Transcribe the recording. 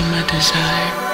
My desire?